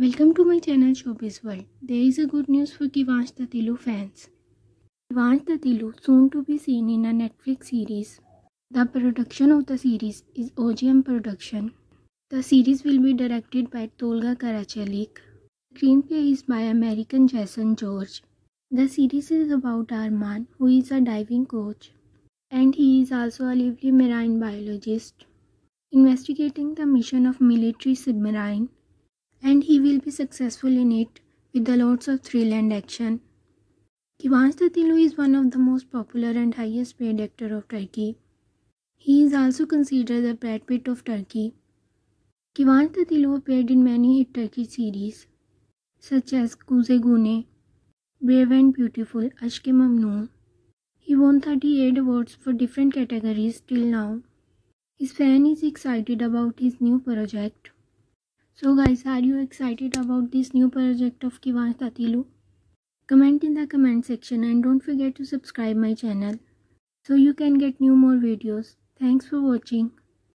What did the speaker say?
channel Showbiz World. There is a good news for Kıvanç Tatlıtuğ fans. Kıvanç Tatlıtuğ soon to be seen in a Netflix series. The production of the series is OGM production. The series will be directed by Tolga Karaçelik. The screenplay is by American Jason George. The series is about Arman, who is a diving coach, and he is also a lively marine biologist investigating the mission of military submarine and he will be successful in it with the lots of thrill and action. Kıvanç Tatlıtuğ is one of the most popular and highest paid actor of Turkey. He is also considered the Brad Pitt of Turkey. Kıvanç Tatlıtuğ appeared in many hit Turkish series such as Kuzey Güney, Brave and Beautiful, Aşk-ı Memnu. He won 38 awards for different categories till now. His fan is excited about his new project. So guys, are you excited about this new project of Kıvanç Tatlıtuğ? Comment in the comment section and don't forget to subscribe my channel so you can get new more videos. Thanks for watching.